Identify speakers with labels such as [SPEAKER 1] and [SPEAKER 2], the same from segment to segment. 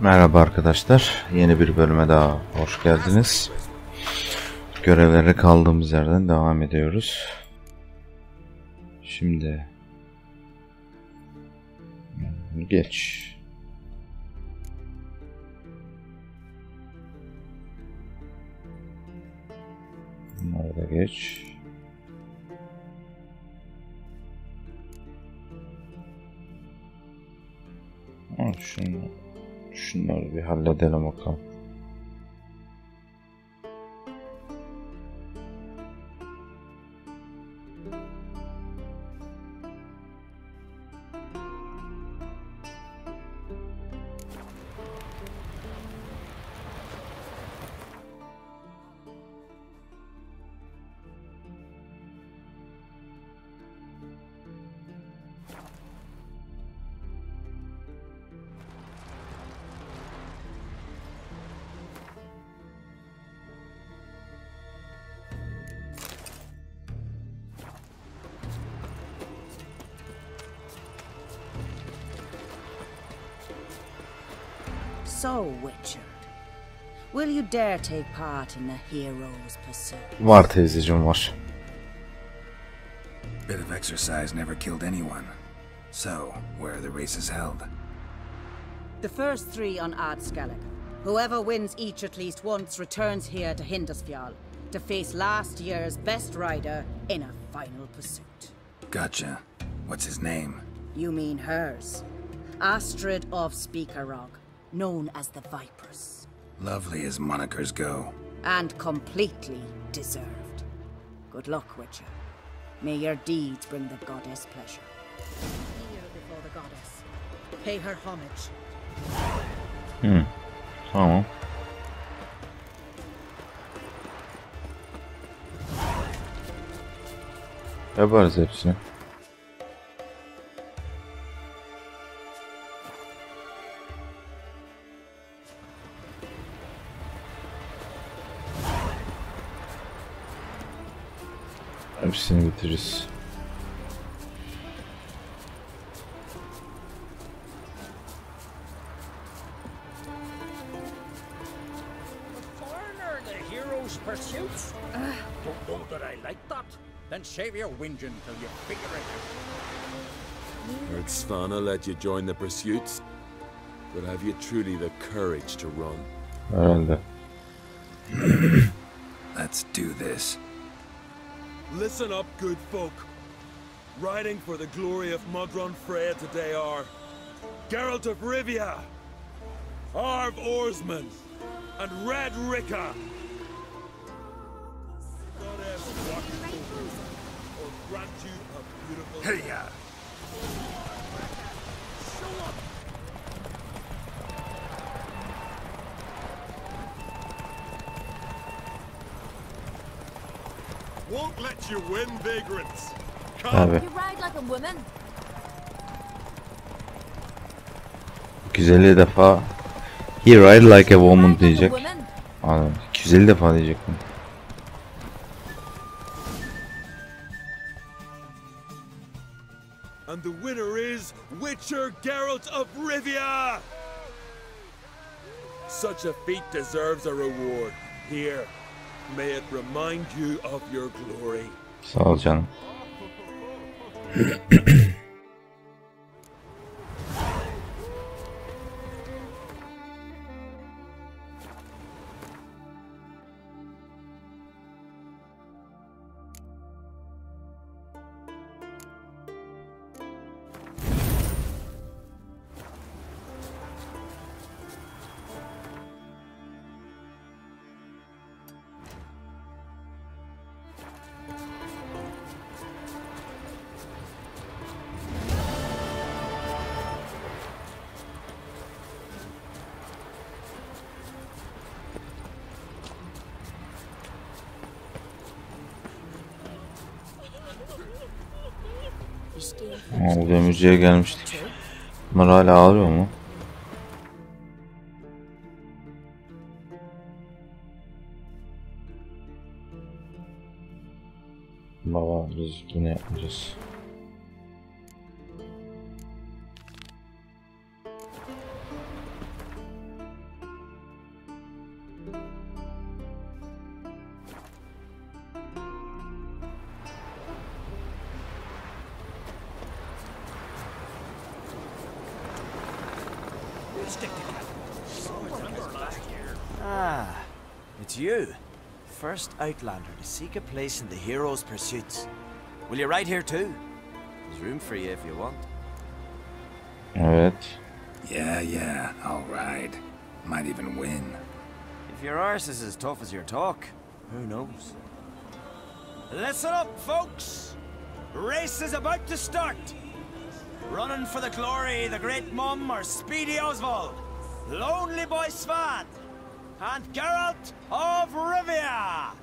[SPEAKER 1] Merhaba arkadaşlar. Yeni bir bölüme daha hoş geldiniz. Görevlere kaldığımız yerden devam ediyoruz. Şimdi geç. Bunları da geç. Şunu,
[SPEAKER 2] שנרוויha alla della moka take part in the hero's pursuit?
[SPEAKER 1] Var teyzeciğim var.
[SPEAKER 3] Bit of exercise never killed anyone. So, where are the races held?
[SPEAKER 2] The first three on Ard Skellig. Whoever wins each at least once returns here to Hindarsfjall to face last year's best rider in a final pursuit.
[SPEAKER 3] Gotcha. What's his name?
[SPEAKER 2] You mean hers. Astrid of Spikeroog, known as the Vipress.
[SPEAKER 3] Lovely as monikers go.
[SPEAKER 2] And completely deserved. Good luck, Witcher. May your deeds bring the goddess pleasure. Kneel before the goddess. Pay her homage.
[SPEAKER 1] Tamam. Yaparız hepsini. Hepsini bitiririz.
[SPEAKER 4] Foreigner, the hero's pursuits? Don't know that I like that. Then save your whinging till you figure it out.
[SPEAKER 5] Heard Svana let you join the pursuits, but have you truly the courage to run?
[SPEAKER 1] Herhalde.
[SPEAKER 3] Let's do this.
[SPEAKER 5] Listen up, good folk. Riding for the glory of Modron Freya today are Geralt of Rivia, Arv Oarsman, and Red Ricker. Goddess walk you Won't let you win, vagrants.
[SPEAKER 1] Abi.
[SPEAKER 6] You ride like a woman.
[SPEAKER 1] 250 defa He ride like a woman
[SPEAKER 6] Ride like a
[SPEAKER 1] diyecek.
[SPEAKER 6] woman.
[SPEAKER 1] Adam 250 defa diyecek bunu.
[SPEAKER 5] And the winner is Witcher Geralt of Rivia! Such a feat deserves a reward. Here, may it remind you of your glory.
[SPEAKER 1] Sağ ol canım. Aa, demirciye gelmiştik. Bunlar hala ağrıyor mu?
[SPEAKER 7] Outlander to seek a place in the hero's pursuits. Will you ride here too? There's room for you if you want.
[SPEAKER 1] Evet.
[SPEAKER 3] Yeah, yeah, I'll ride. Might even win.
[SPEAKER 7] If your arse is as tough as your talk, who knows? Listen up, folks! Race is about to start! Running for the glory, the great mum or Speedy Oswald, Lonely Boy Svan, and Geralt of Rivia!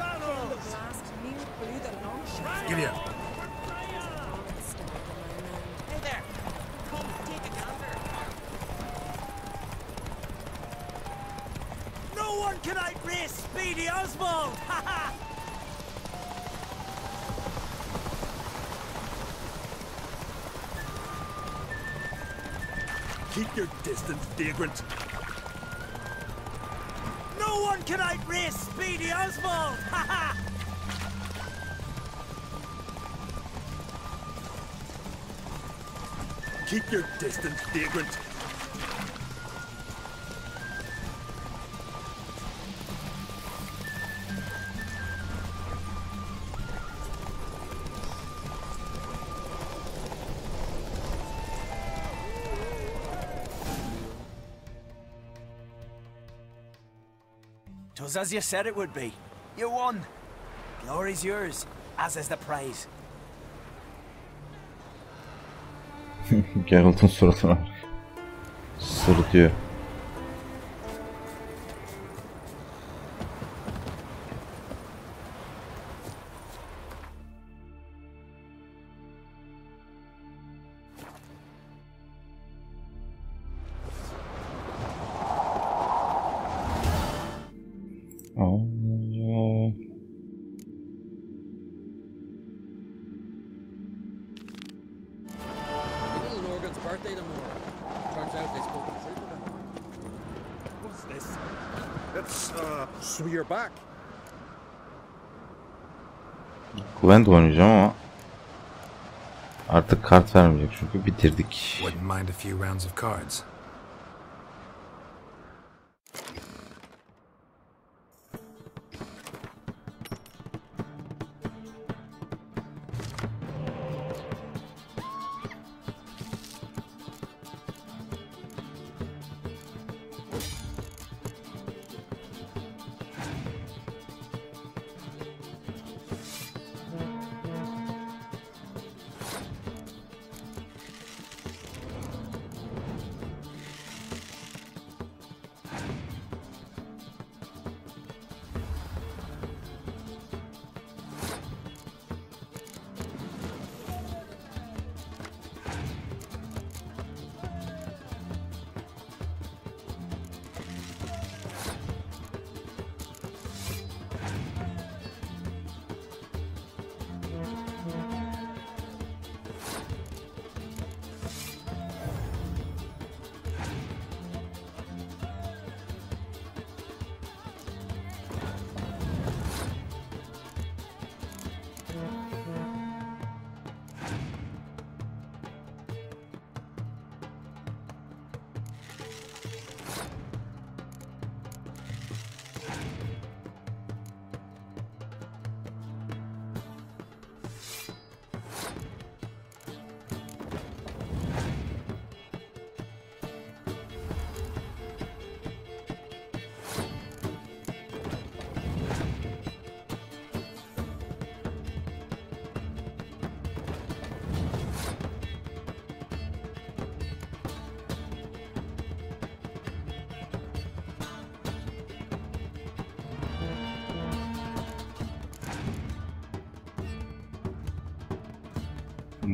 [SPEAKER 7] Saddles!
[SPEAKER 3] Giddy up.
[SPEAKER 7] No one can outrace Speedy Oswald!
[SPEAKER 5] Keep your distance, vagrant.
[SPEAKER 7] No one can outrace Speedy Oswald!
[SPEAKER 5] Keep your distance, vagrant.
[SPEAKER 7] As you said it would be. You won. Glory's yours, as is the prize.
[SPEAKER 1] Geralt'ın suratına. Sırıtıyor.
[SPEAKER 4] Birthday tomorrow. Turns out they spoke the truth about him. What's this? It's, uh, so you're back.
[SPEAKER 1] Gwent oynayacağım ama artık kart vermeyecek çünkü bitirdik.
[SPEAKER 3] Wouldn't mind a few rounds of cards.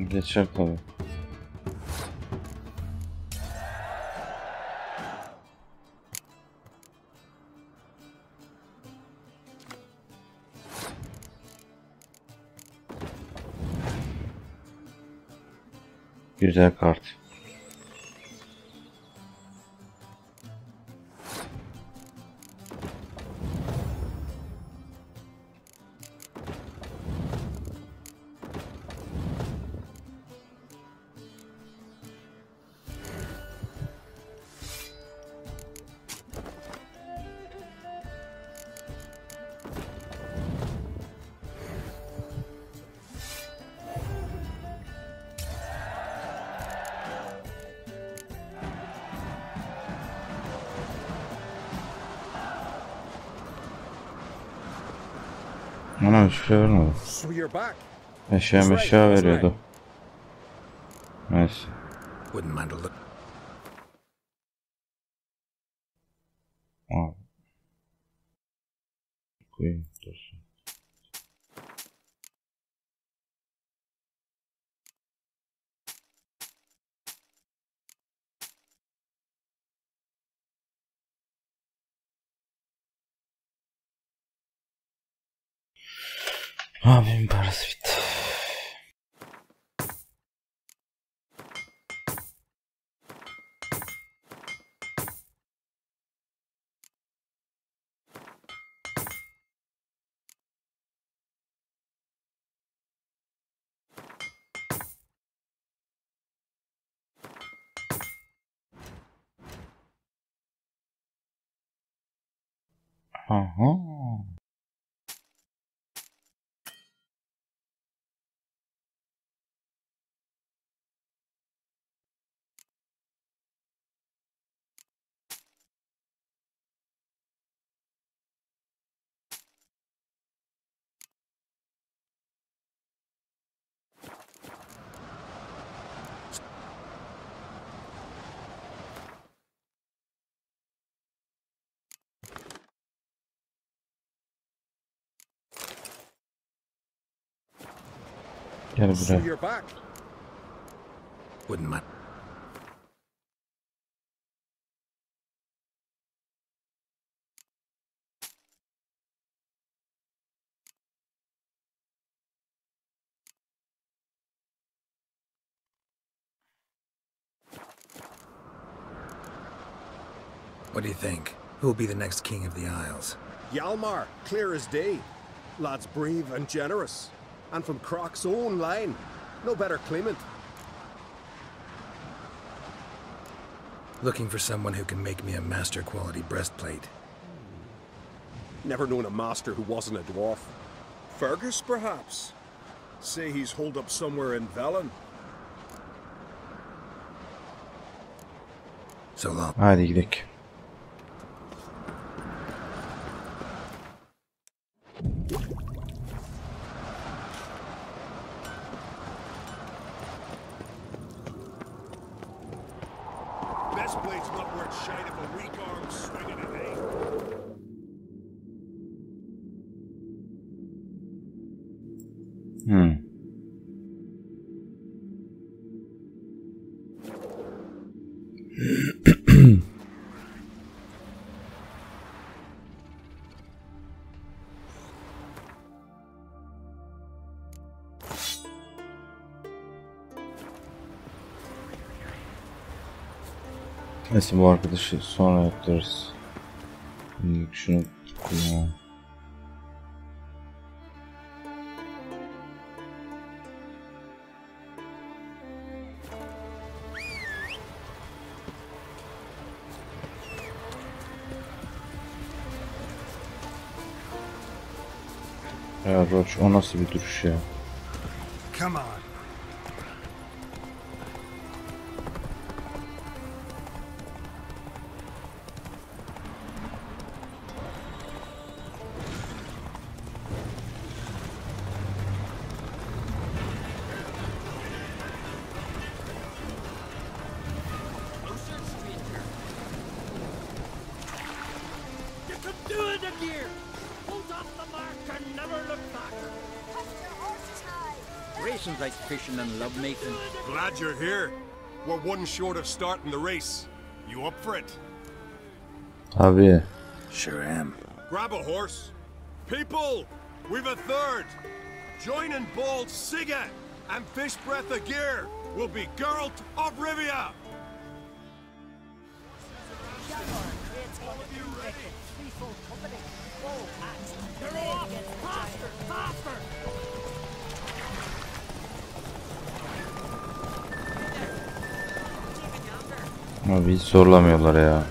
[SPEAKER 1] Geçer tabii. Güzel kart. Ana hiçbir şey vermedi. Eşya meşya veriyordu. Neyse. 嗯嗯。Gel
[SPEAKER 4] So
[SPEAKER 1] buraya.
[SPEAKER 4] back.
[SPEAKER 3] Wouldn't mind. What do you think? Who will be the next king of the Isles?
[SPEAKER 4] Hjalmar, clear as day. Lad's brave and generous. And from Crach's own line. No better claimant.
[SPEAKER 3] Looking for someone who can make me a master quality breastplate.
[SPEAKER 4] Never known a master who wasn't a dwarf. Fergus, perhaps? Say he's holed up somewhere in Velen.
[SPEAKER 3] So long.
[SPEAKER 1] Hadi gidelim. Hmm. Neyse bu arkadaşı sonra. Şimdi şunu kullanalım. Roach o nasıl bir duruş ya?
[SPEAKER 3] Come on.
[SPEAKER 8] Fishing and lovemaking.
[SPEAKER 4] Glad you're here. We're one short of starting the race. You up for it?
[SPEAKER 1] Abi
[SPEAKER 3] Sure am.
[SPEAKER 4] Grab a horse. People, we've a third. Join Joining Bald Siga and Fish Breath of Gear will be Geralt of Rivia.
[SPEAKER 1] Abi hiç zorlamıyorlar ya.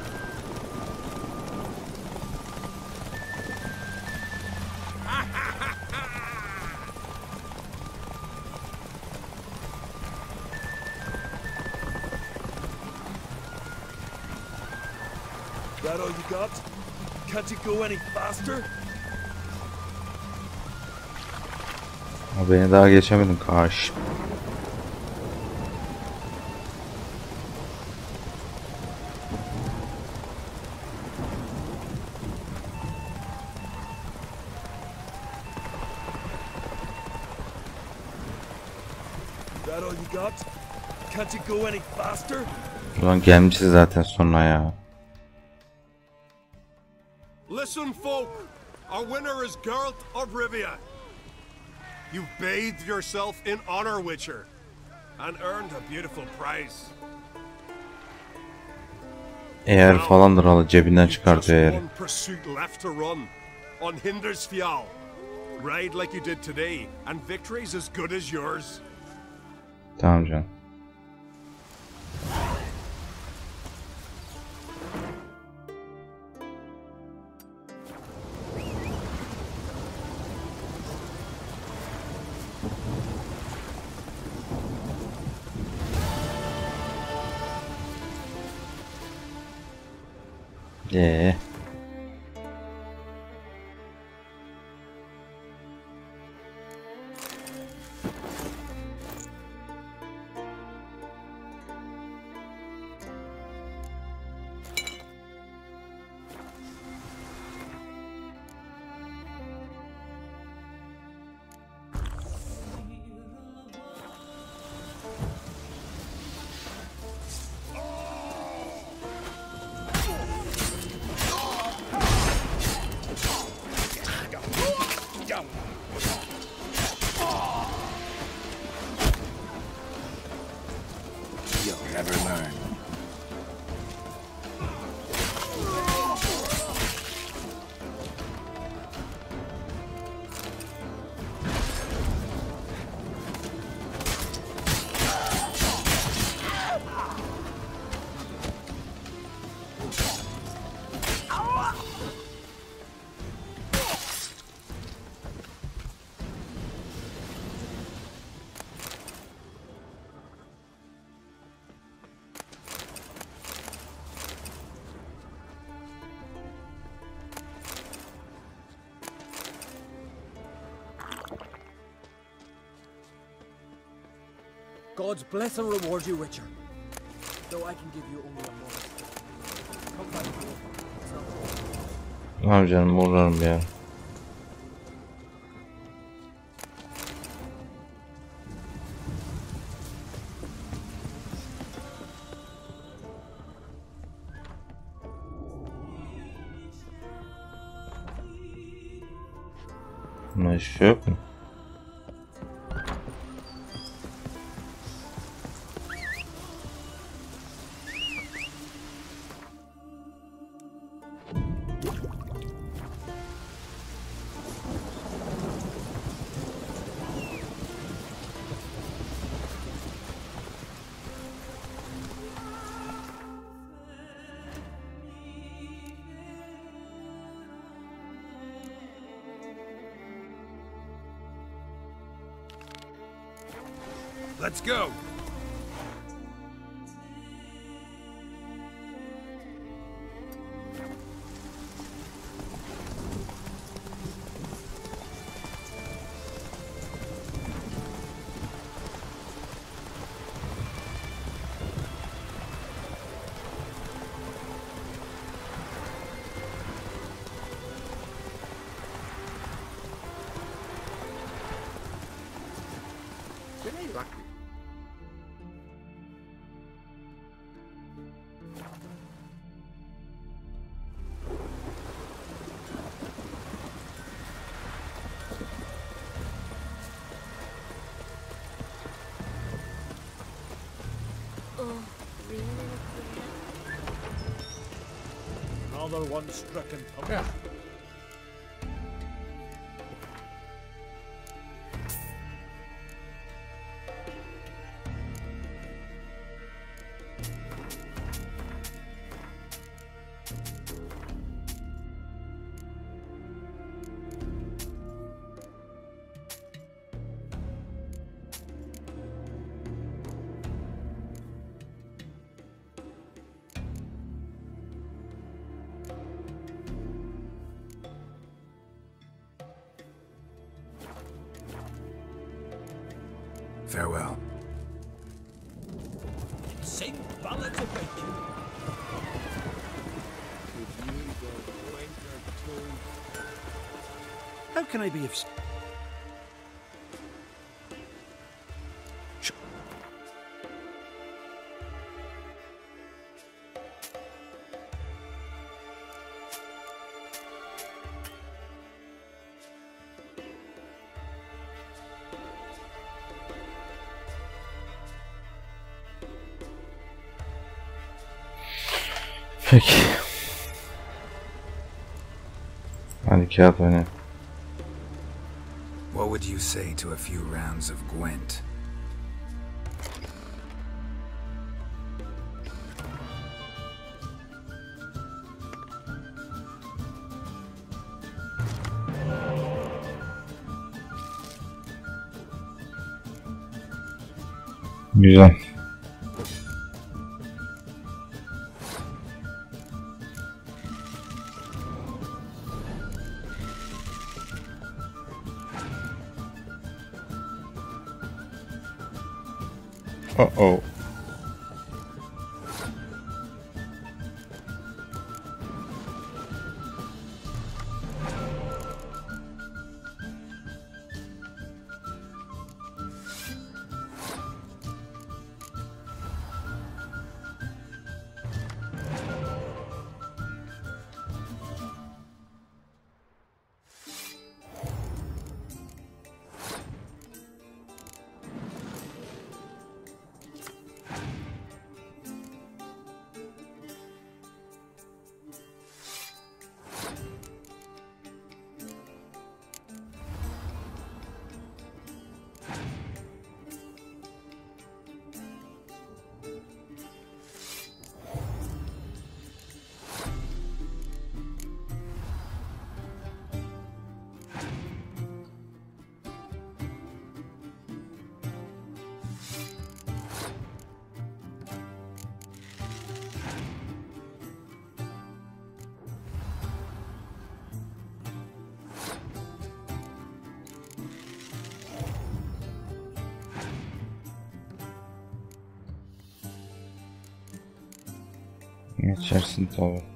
[SPEAKER 5] That all you got? Can't you go any faster?
[SPEAKER 1] Beni daha geçemedin Kaş. Ulan gelmişiz zaten sonra ya.
[SPEAKER 4] Listen, folk. Our winner is Geralt of Rivia. You've bathed yourself in honor, Witcher, and earned a beautiful prize.
[SPEAKER 1] Eğer falandır hala cebinden çıkartıyor eğer.
[SPEAKER 4] on Hindersfjall. Ride like you did today, and victory's as good as yours.
[SPEAKER 1] Tamam canım.
[SPEAKER 8] God's bless and reward you, Witcher. Though I can give you only a moment. Come back here.
[SPEAKER 1] Tamam canım uğrarım. Bunda
[SPEAKER 5] Another one stricken.
[SPEAKER 8] Yeah.
[SPEAKER 3] Farewell.
[SPEAKER 8] Sing ballads about you.
[SPEAKER 7] How can I be of... s-
[SPEAKER 1] Peki. Hadi kağıt oyna.
[SPEAKER 3] What would you say to a few rounds of Gwent?
[SPEAKER 1] Güzel. Geçersin tabi.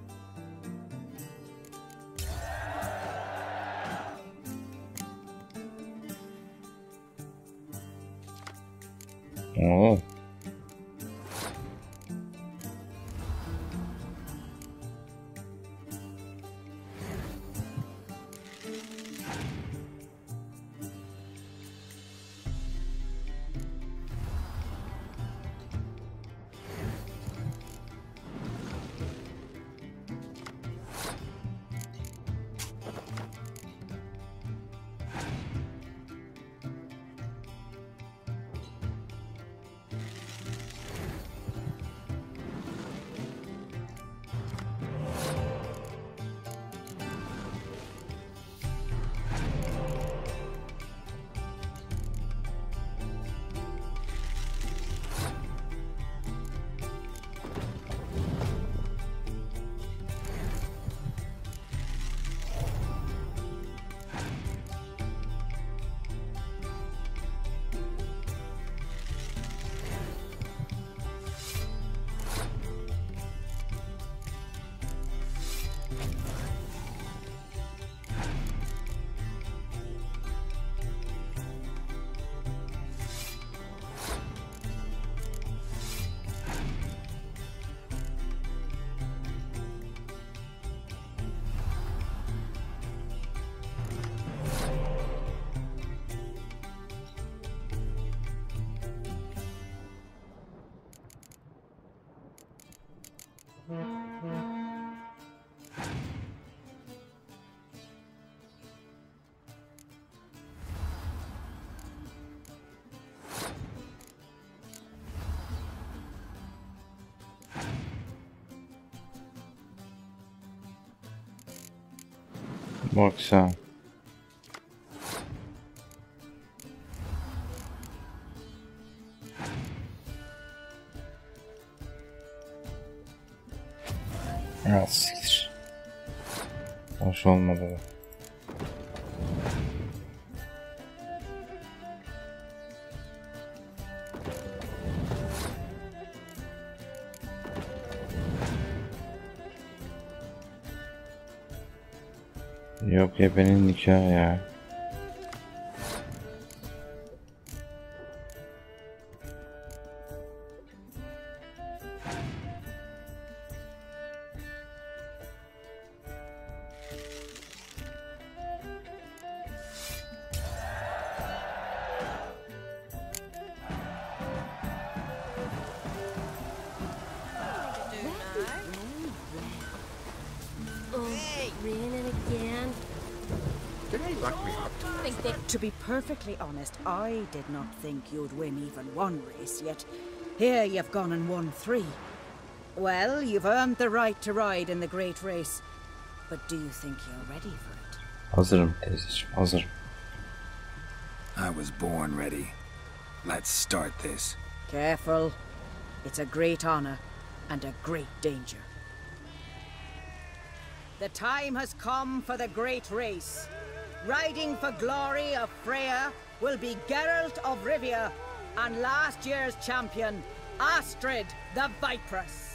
[SPEAKER 1] Bak sen. Ya siktir. Hoş olmadı Gebenin nikahı ya.
[SPEAKER 2] Honest, I did not think you'd win even one race yet. Here you've gone and won three. Well, you've earned the right to ride in the great race. But do you think you're ready for it?
[SPEAKER 1] Hazırım teyzeciğim hazırım.
[SPEAKER 3] I was born ready. Let's start this.
[SPEAKER 2] Careful. It's a great honor and a great danger. The time has come for the great race. Riding for glory of Freya will be Geralt of Rivia and last year's champion, Astrid the Vipress.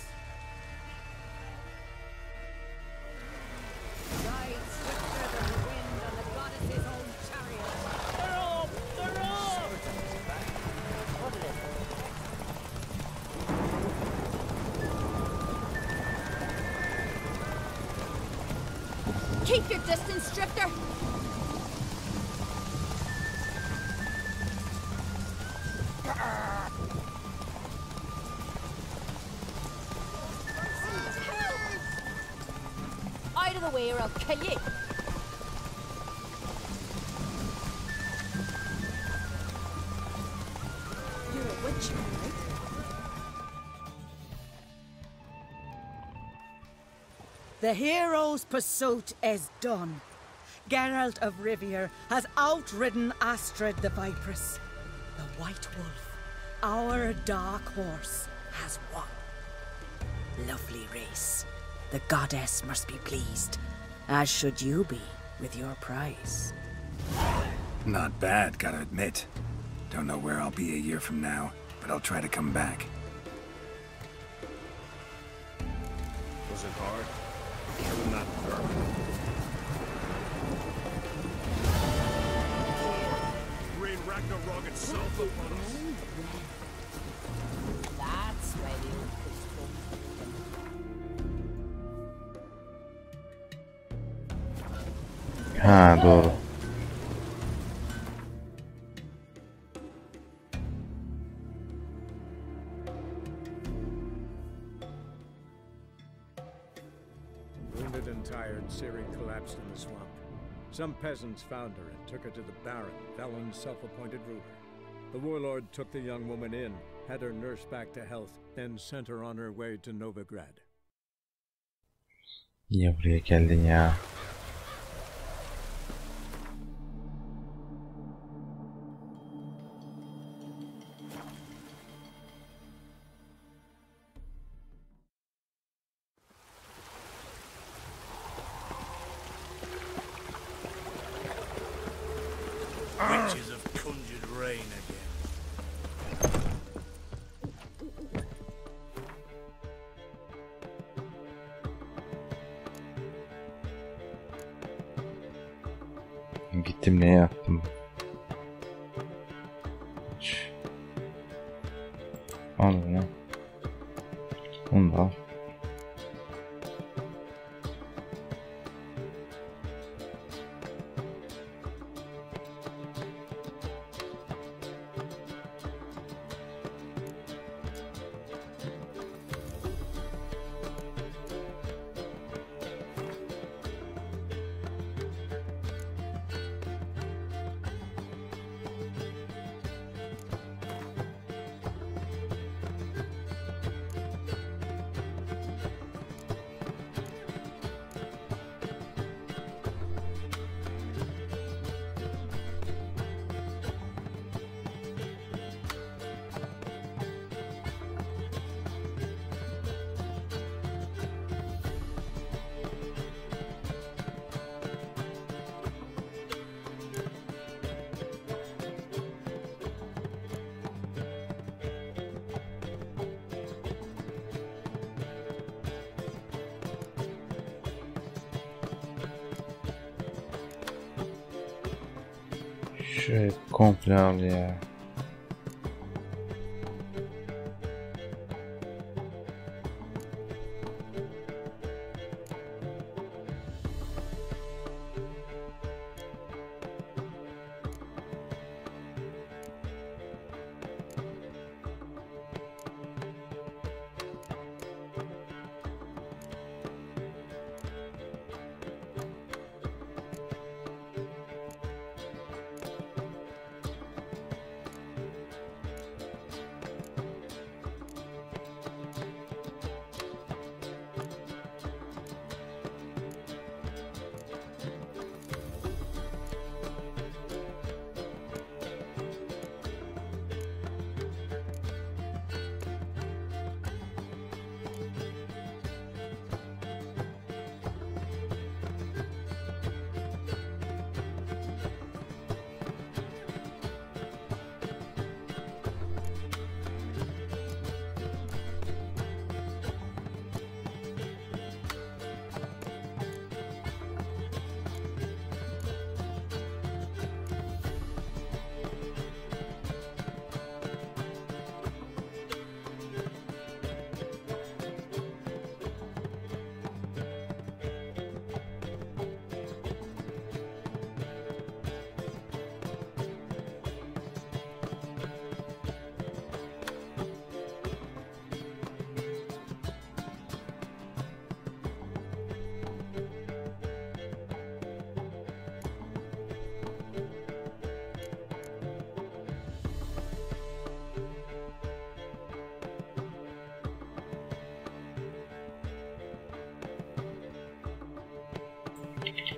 [SPEAKER 2] The hero's pursuit is done. Geralt of Rivia has outridden Astrid the Vipress. The White Wolf, our dark horse, has won. Lovely race. The goddess must be pleased, as should you be with your price.
[SPEAKER 3] Not bad, gotta admit. Don't know where I'll be a year from now, but I'll try to come back.
[SPEAKER 4] Was it hard? Killing that vermin. Rain Ragnarok itself upon us.
[SPEAKER 1] Ha doğru.
[SPEAKER 9] Wounded and tired, Ciri collapsed in the swamp. Some peasants found her and took her to the Baron, Velen's self-appointed ruler. The warlord took the young woman in, had her nursed back to health, then sent her on her way to Novigrad.
[SPEAKER 1] Niye buraya geldin ya? je comprends bien.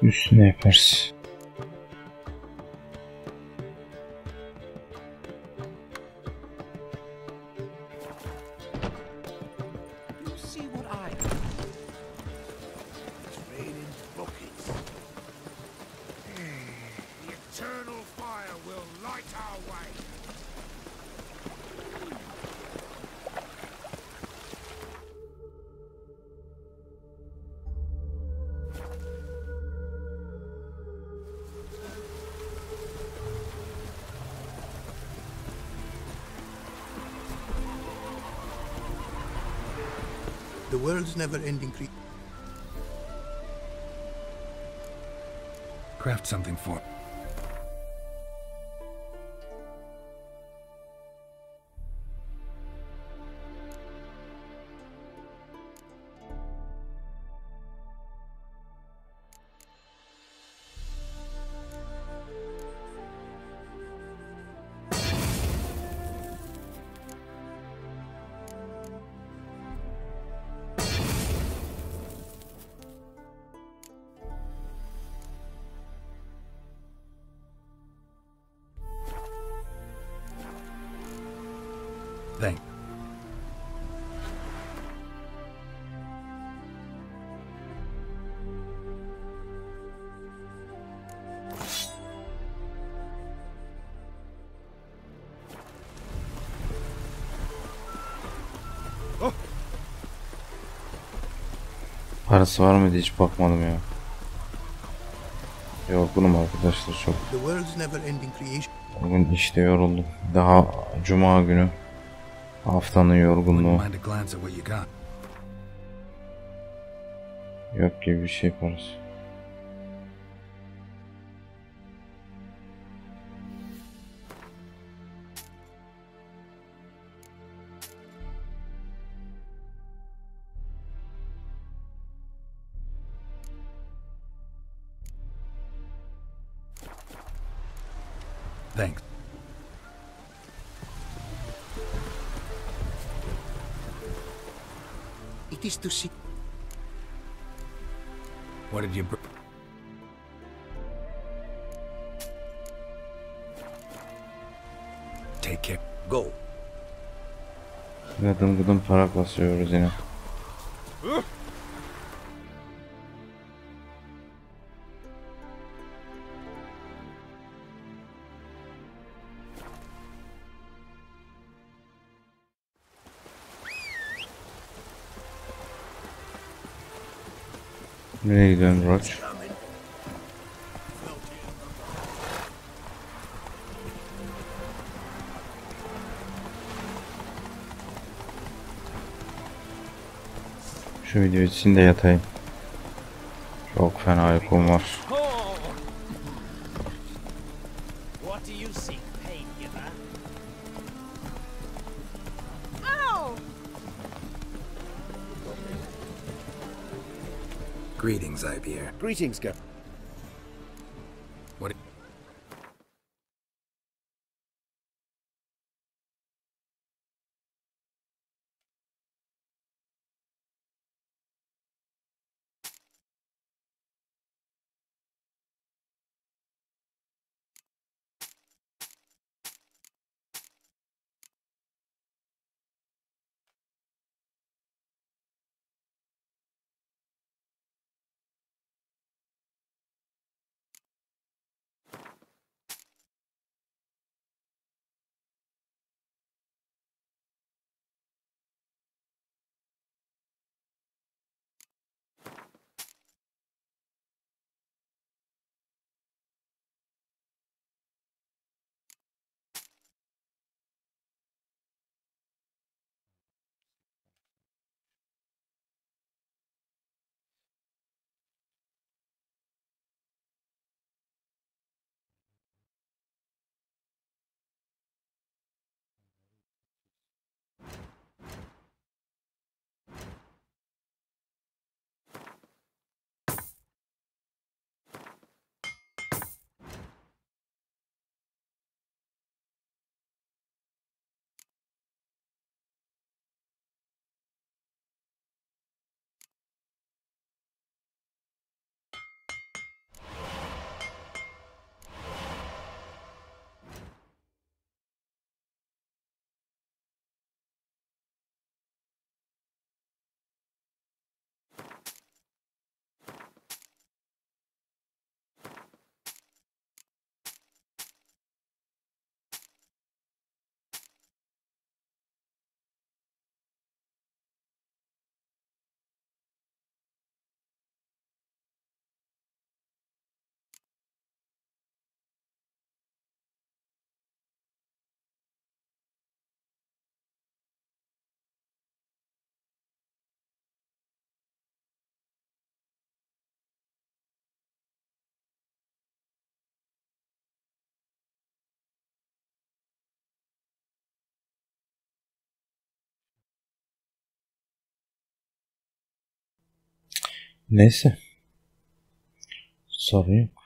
[SPEAKER 1] Üstüne yaparız. Parası var mıydı hiç bakmadım ya. Yorgunum arkadaşlar çok. Bugün işte yoruldum. Daha cuma günü. Haftanın yorgunluğu. Yok gibi bir şey yaparız.
[SPEAKER 10] İs to see.
[SPEAKER 3] What did you br- Take care.
[SPEAKER 10] Go.
[SPEAKER 1] Gıdım gıdım para basıyoruz yine. you doing, Şu video için de yatayım. Çok fena uykum var.
[SPEAKER 3] Greetings,
[SPEAKER 11] Gar.
[SPEAKER 1] Neyse. Sorun yok.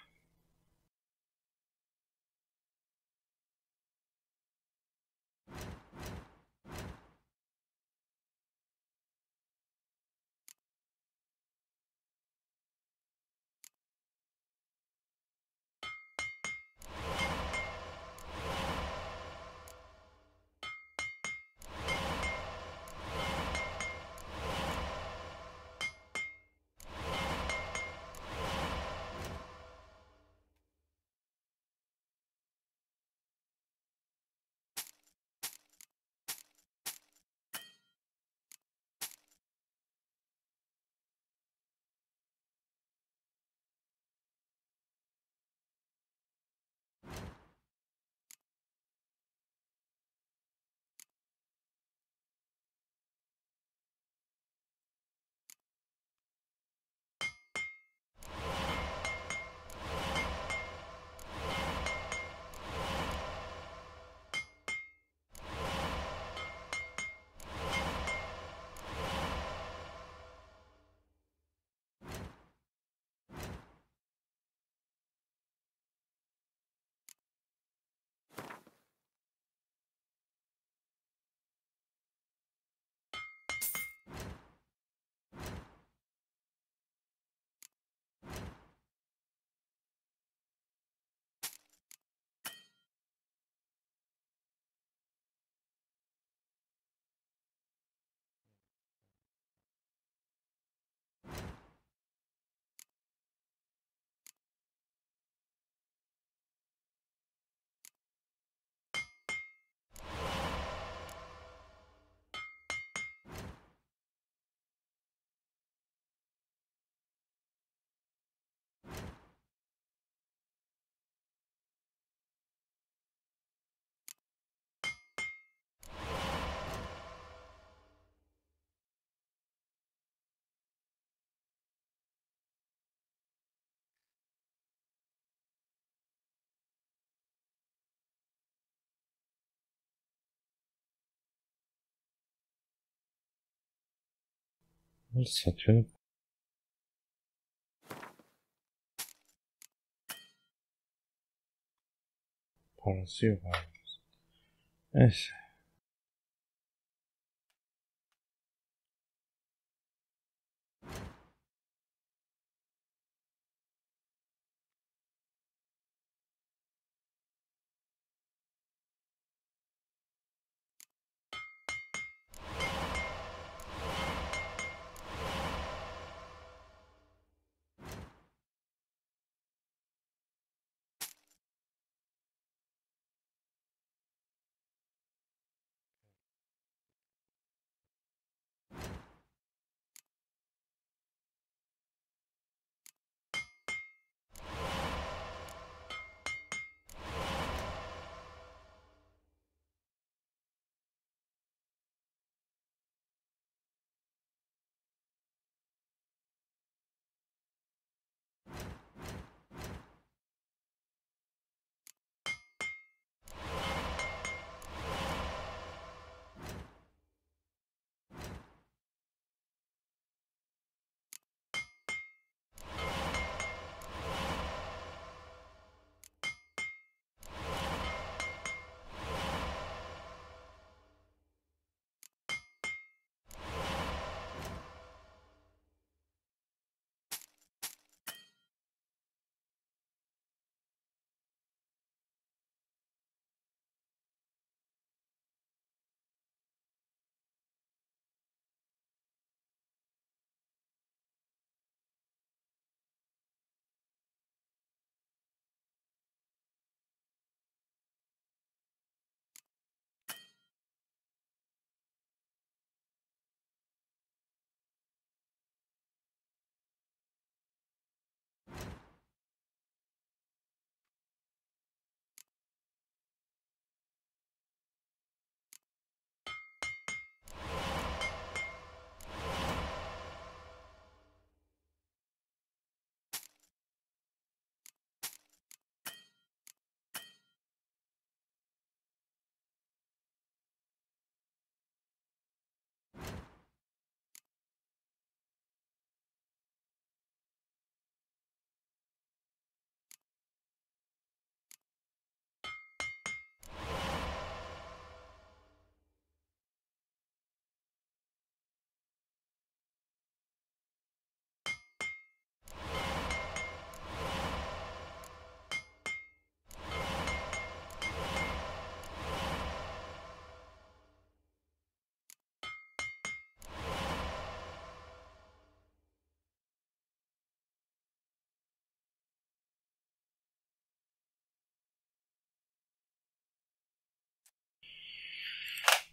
[SPEAKER 1] Satıyor. Parası yok abi. Neyse.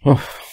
[SPEAKER 1] Oh.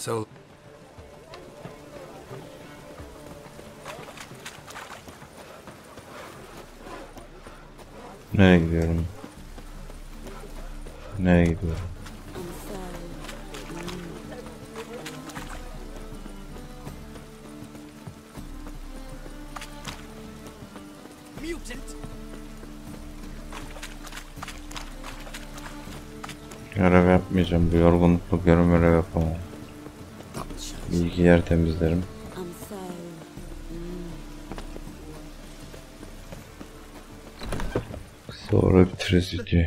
[SPEAKER 1] Of.
[SPEAKER 3] So,
[SPEAKER 1] Nereye gidiyorum? Nereye gidiyorum?
[SPEAKER 7] Mutant!
[SPEAKER 1] Görev yapmayacağım. Bu yorgunlukla görev yapamam. Bilgiler temizlerim. Sonra bitiririz videoyu.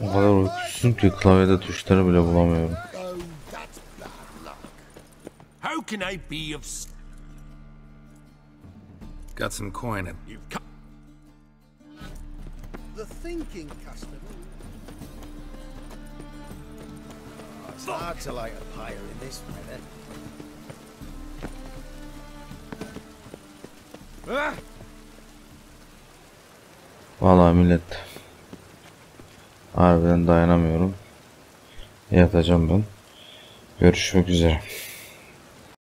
[SPEAKER 1] O kadar uykusuzum ki klavyede tuşları bile bulamıyorum.
[SPEAKER 10] Oh, that's bad luck.
[SPEAKER 4] How can I be of s-
[SPEAKER 3] Got some coin and
[SPEAKER 4] You've come.
[SPEAKER 10] The thinking customer.
[SPEAKER 7] It's hard to light a pyre in this weather. Ah!
[SPEAKER 1] Vallahi millet. Harbiden dayanamıyorum. Yatacağım ben. Görüşmek üzere.